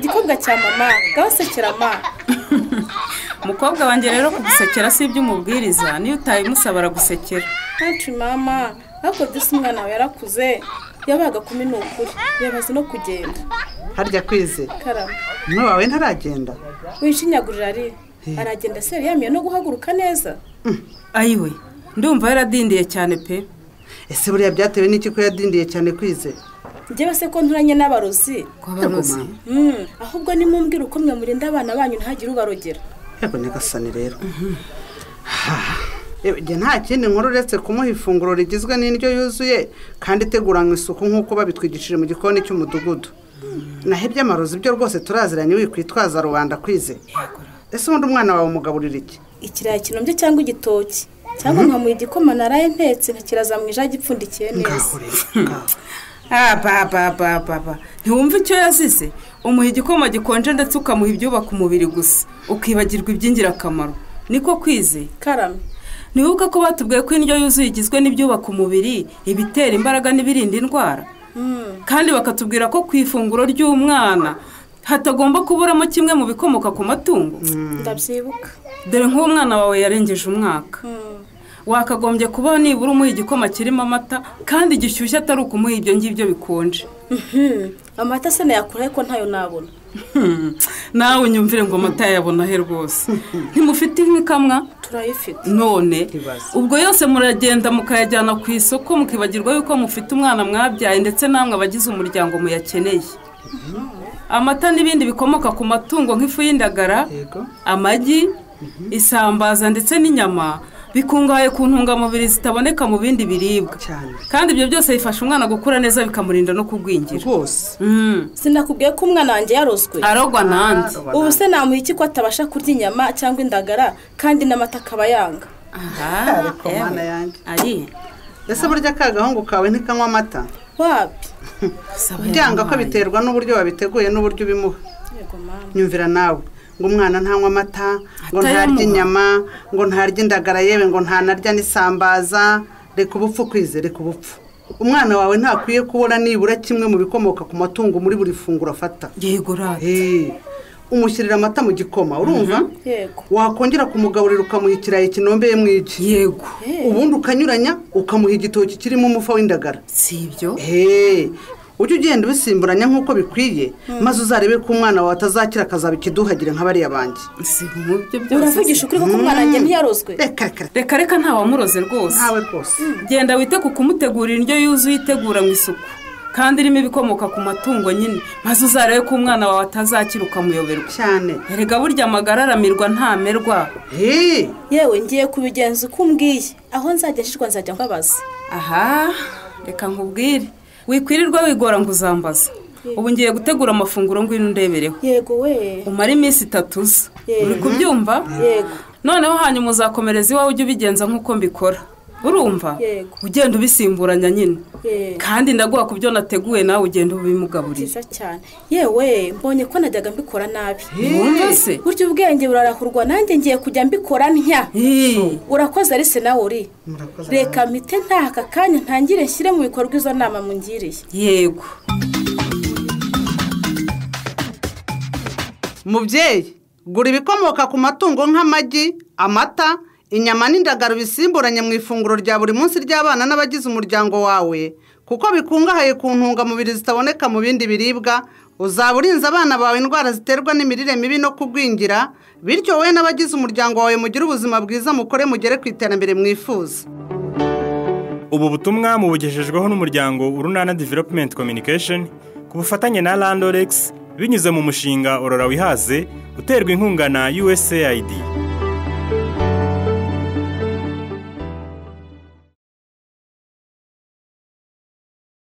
gikobwa cya mama gasekera ma. Umukobwa wanjye rero kugusekera si ibyo umubwiriza. Niyo utabimusaba aragusekera ntacu mama ariko disi umwana wawe yarakuze yabaga kumi ni ukuri yabaze no kugenda. Harya kwize? Karama. Umwe wawe ntaragenda? Wishinyagurira ari aragenda se yamiye no guhaguruka neza? Ayiwe ndumva yaradindiye cyane pe. Ese buriya byatewe n'iki ko yadindiye cyane kwize? Njyewe se ko nturanye n'abarozi? Kwabarozi Mm, ahubwo nimumbwire uko mwe murinda abana banyu ntihagire ubarogera. Yego nyagasani rero. Nta kindi nkuru uretse kumuha ifunguro rigizwe n'indyo yuzuye kandi iteguranywe isuku nk'uko babitwigishije mu gikoni cy'umudugudu. Naho iby'amarozi byo rwose turaziranye wikwitwaza rubanda kwize. Ese ubundi umwana wawe umugaburira iki? Ikirayi kinombye cyangwa igitoki? Cyangwa nkamuha igikoma naraye ntetse nkakiraza mu ijagi ipfundikiye neza. Ntiwumva icyo yazize? Umuha igikoma gikonje ndetse ukamuha ibyubaka umubiri gusa. Ukibagirwa iby'ingirakamaro. Niko kwize? Karame. Ntiwibuka ko batubwiye ko indyo yuzuye igizwe n'ibyubaka umubiri ibitera imbaraga n'ibirinda indwara. Kandi bakatubwira ko ku ifunguro ry'umwana hatagomba kuburamo kimwe mu bikomoka ku matungo. Ndabyibuka. Dore nk'uwo mwana wawe yarengeje umwaka. Wakagombye kubaho nibura umuha igikoma kirimo amata kandi gishyushye atari ukumuha ibyo ngibyo bikonje. Mhm. amata se nayakura ariko ntayo nabona? Hmm, nawe unyumvire ngo amata yayabona he rwose ntimufite nk'ikamwa turayifite. None. Ubwo yose muragenda mukayajyana ku isoko mukibagirwa yuko mufite umwana mwabyaye ndetse namwe abagize umuryango muyakeneye. Amata n'ibindi bikomoka ku matungo nk'ifu y'indagara amagi isambaza ndetse n'inyama bikungahaye ku ntungamubiri zitaboneka mu bindi biribwa. Cyane. Kandi ibyo byose bifasha umwana gukura neza bikamurinda no kugwingira. Rwose. Mm, sinakubwiye ko umwana wanjye yarozwe arogwa nandi. Ubu se namuha iki ko atabasha kurya inyama cyangwa indagara kandi n'amata akaba yanga? Aha. Ari. Ese burya ka gahungu kawe ntikanywa amata? Wapi byanga ko biterwa n'uburyo wabiteguye n'uburyo ubimuha. Yego mama. Nyumvira nawe. Ngo umwana ntanywa amata ngo ntarya inyama ngo ntarya indagara yewe ngo ntanarya n'isambaza. Reka ubupfu kwize reka ubupfu. Umwana wawe ntakwiye kubura nibura kimwe mu bikomoka ku matungo muri buri funguro afata. Yego rati Eh, umushyirira amata mu gikoma urumva? Yego. Wakongera kumugaburira ukamuha ikirayi kinombeye mu igi yego. Ubundi ukanyuranya ukamuha igitoki kirimo umufa w'indagara. Si ibyo? Hey, ujye ugenda ubisimburanya nk'uko bikwiye maze uzarebe ko umwana wawe atazakira akazaba ikiduhagire nka bariya byose. Uravugisha ukuri ko umwana wanjye ntiyarozwe? Reka reka reka. Reka reka ntawamuroze rwose. Ntawe rwose. Genda wite ku kumutegurira indyo yuzuye itegura mu isuku. Kandi irimo ibikomoka ku matungo nyine. Maze uzarebe ko umwana wawe atazakira ukamuyoberwa. Cyane. Erega burya amagara aramirwa ntamerwa. Hey, yewe ngiye kubigenza uko umbwiye. Aho nzajya nshishwa nzajya nkabaza aha! Reka nkubwire. Wikwirirwa wigora ngo uzambaza ubu ngiye gutegura amafunguro ngwino undebereho yego we. Umara iminsi itatu uza uri kubyumva? Yego. Noneho hanyuma uzakomereza iwawe ujye ubigenza nk'uko mbikora. Urumva? Ugenda ubisimburanya nyine. Kandi ndaguha ku byo nateguye nawe ugenda ubimugaburira byiza cyane. Yewe mbonye ko najyaga mbikora nabi. Wumva se? Burya ubwenge burarahurwa. Nanjye ngiye kujya mbikora ntya? Urakoze arise nawe uri? Reka mpite ntaka kanya ntangire nshyire mu bikorwa izo nama mungiriye. Yego. Mubyeyi gura ibikomoka ku matungo nk'amagi amata inyama n'indagara bisimburanye mu ifunguro rya buri munsi ry'abana n'abagize umuryango wawe. Kuko bikungahaye ku ntungamubiri zitaboneka mu bindi biribwa uzaba urinze abana bawe indwara ziterwa n'imirire mibi no kugwingira bityo wowe n'abagize umuryango wawe mugire ubuzima bwiza mukore mugere ku iterambere mwifuza. Ubu butumwa mubugejejweho n'umuryango urunana development communication ku bufatanye na landorex binyuze mu mushinga orora wihaze uterwa inkunga na usaid